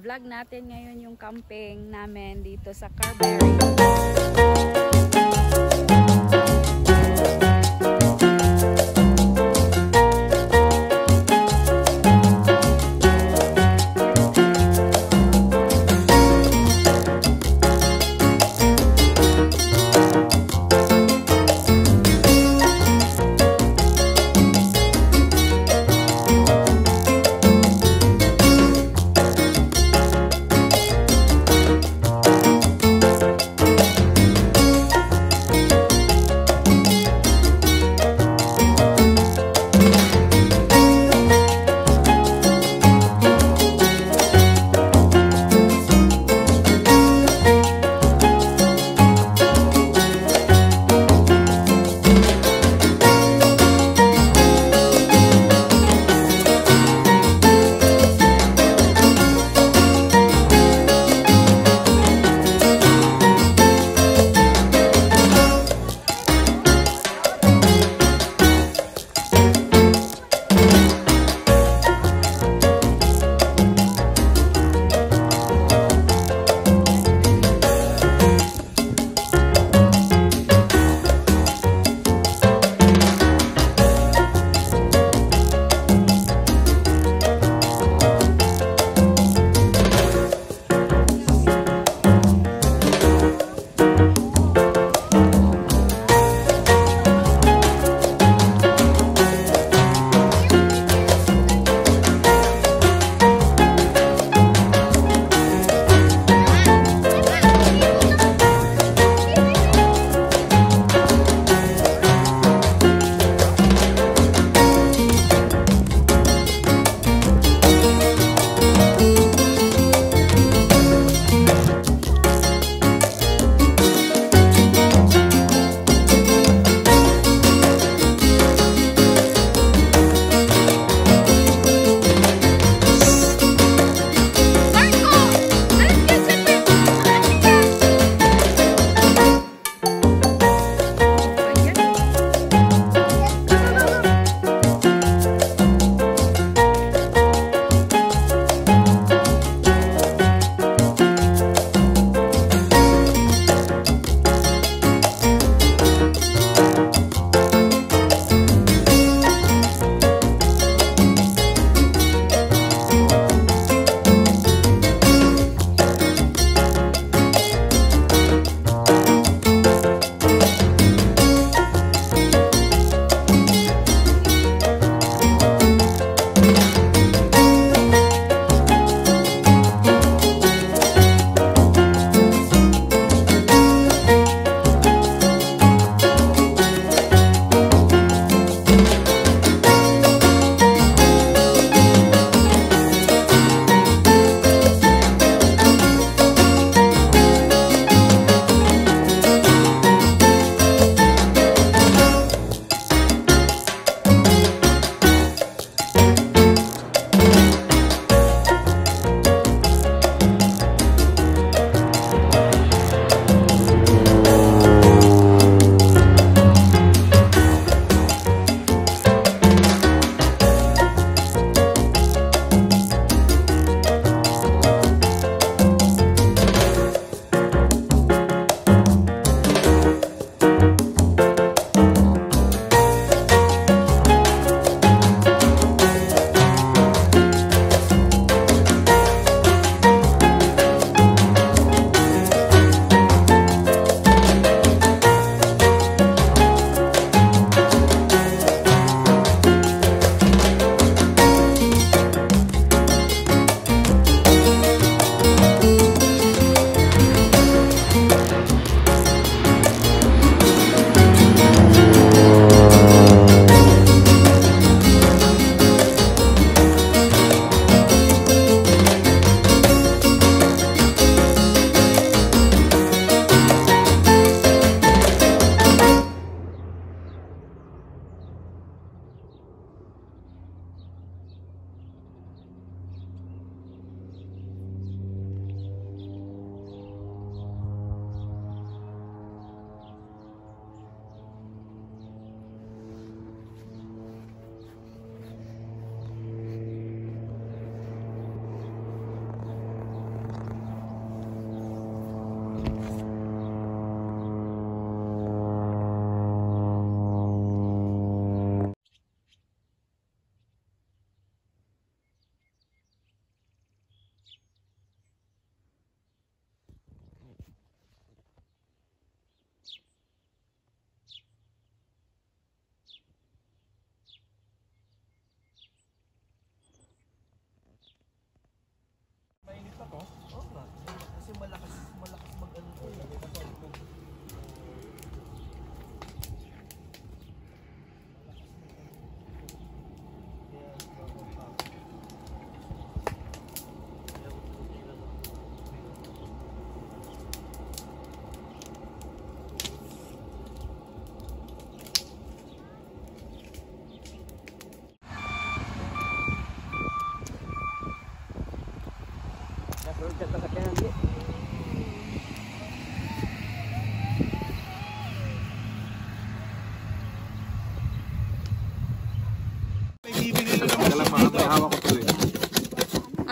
vlog natin ngayon yung camping namin dito sa Carberry.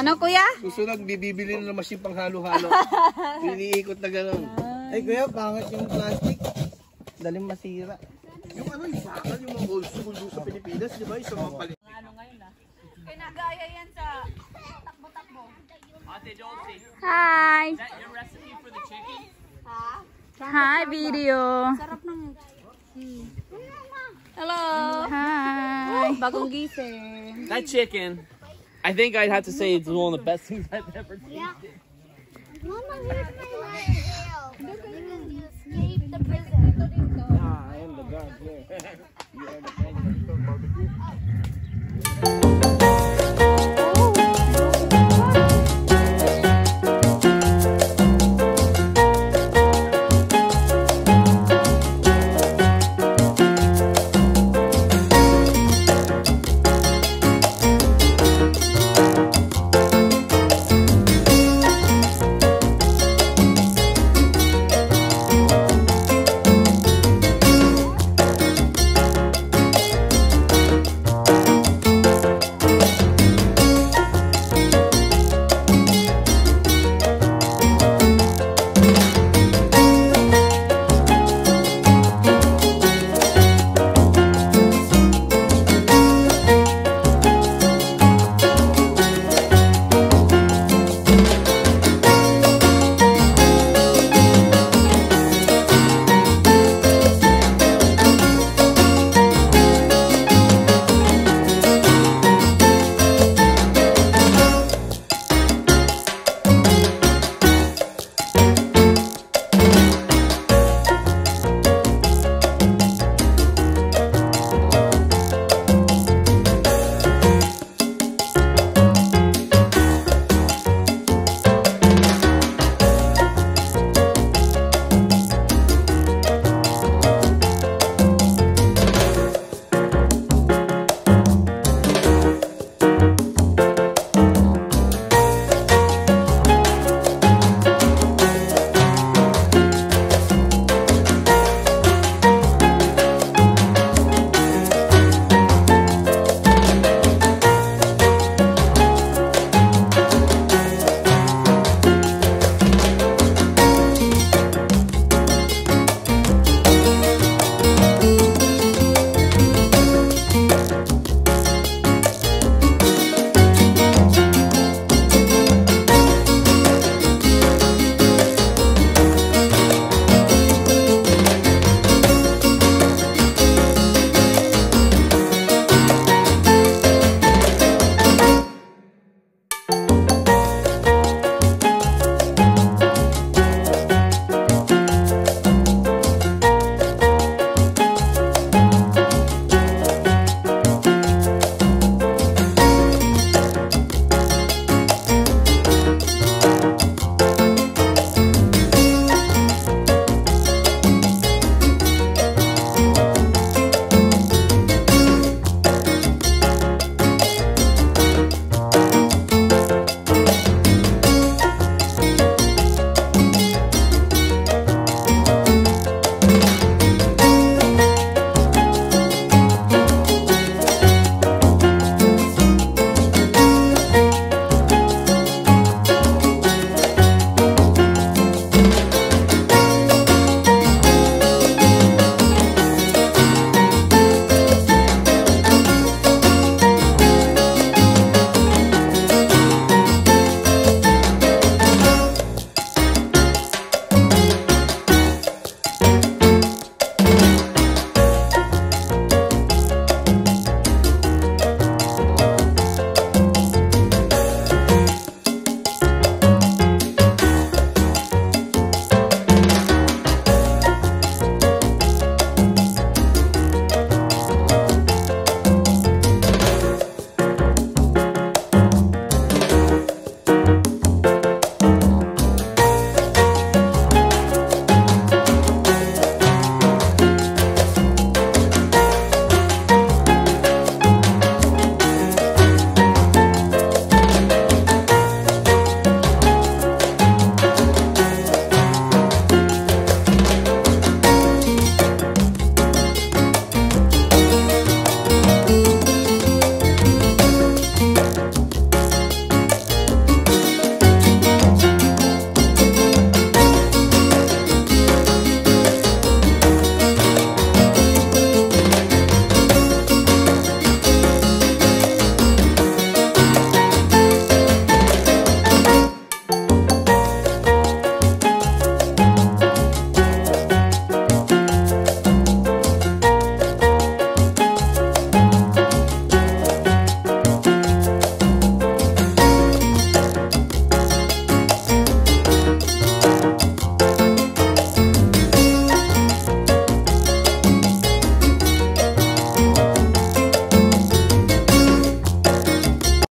Ano kuya? Susunod, bibibili na naman yung panghalo-halo. Iniikot na gano'n. Ay kuya, pangit yung plastic. Daling masira. Yung ano, yung bakal, yung mga school doon sa Pilipinas, di ba? Sa mga palit. Hi! Hi, video! Sarap ng... Hmm. Hello! Hi! Bagong gising. That chicken, I think I'd have to say it's one of the best things I've ever tasted. Mama, here's my life. Because you escaped the prison.